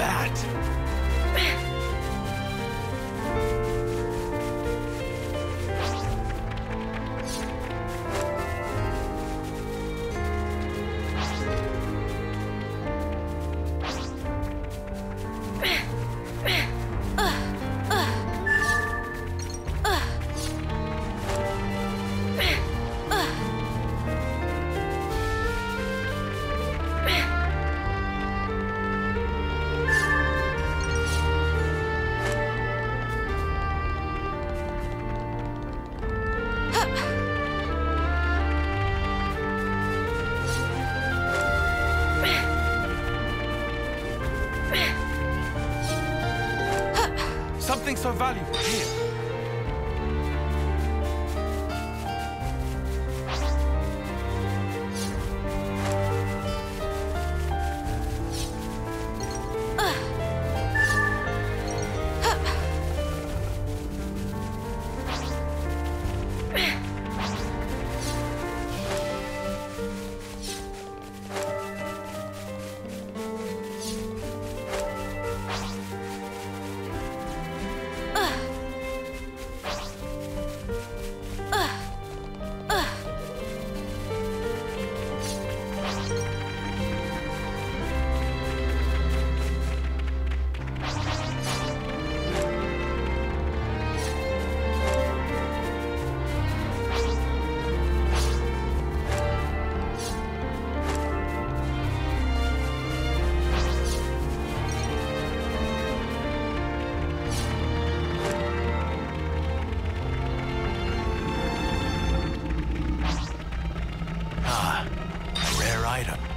that? Something so valuable here. item.